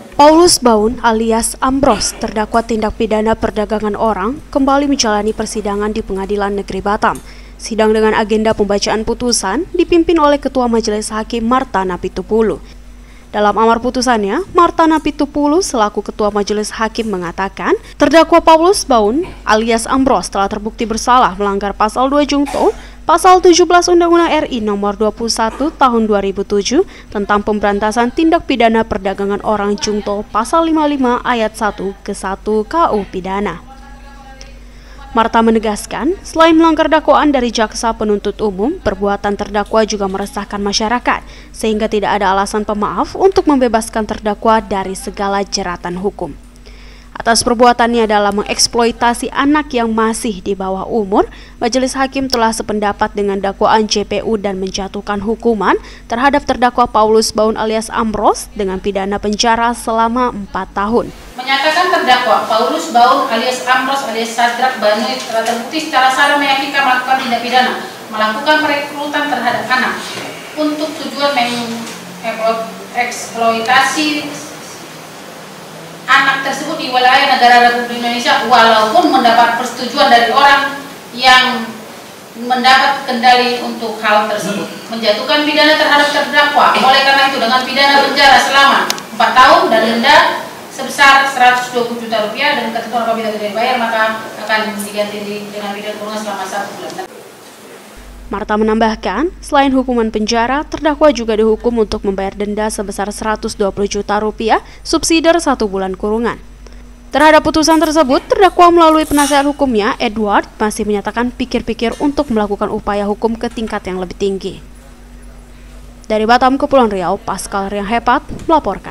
Paulus Baun alias Ambros, terdakwa tindak pidana perdagangan orang, kembali menjalani persidangan di Pengadilan Negeri Batam. Sidang dengan agenda pembacaan putusan dipimpin oleh Ketua Majelis Hakim Marta Napitupulu. Dalam amar putusannya, Marta Napitupulu selaku Ketua Majelis Hakim mengatakan, terdakwa Paulus Baun alias Ambros telah terbukti bersalah melanggar pasal 2 Jungto Pasal 17 Undang-Undang RI Nomor 21 Tahun 2007 tentang pemberantasan tindak pidana perdagangan orang Jungto Pasal 55 ayat 1 ke 1 KU Pidana. Marta menegaskan, selain melanggar dakwaan dari jaksa penuntut umum, perbuatan terdakwa juga meresahkan masyarakat, sehingga tidak ada alasan pemaaf untuk membebaskan terdakwa dari segala jeratan hukum. Atas perbuatannya dalam mengeksploitasi anak yang masih di bawah umur, Majelis Hakim telah sependapat dengan dakwaan JPU dan menjatuhkan hukuman terhadap terdakwa Paulus Baun alias Amros dengan pidana penjara selama 4 tahun. Menyatakan terdakwa Paulus Baun alias Amros alias Sadrak Banui telah terbukti secara sadar meyakinkan melakukan tindak pidana, melakukan perekrutan terhadap anak untuk tujuan mengeksploitasi anak tersebut di wilayah negara Republik Indonesia walaupun mendapat persetujuan dari orang yang mendapat kendali untuk hal tersebut. Menjatuhkan pidana terhadap terdakwa. Oleh karena itu dengan pidana penjara selama 4 tahun dan denda sebesar 120 juta rupiah dan ketentuan apabila tidak dibayar maka akan diganti dengan pidana kurungan selama satu bulan. Marta menambahkan, selain hukuman penjara, terdakwa juga dihukum untuk membayar denda sebesar 120 juta rupiah, subsidi satu bulan kurungan. Terhadap putusan tersebut, terdakwa melalui penasihat hukumnya, Edward, masih menyatakan pikir-pikir untuk melakukan upaya hukum ke tingkat yang lebih tinggi. Dari Batam, Kepulauan Riau, Pascal Riang Hepat, melaporkan.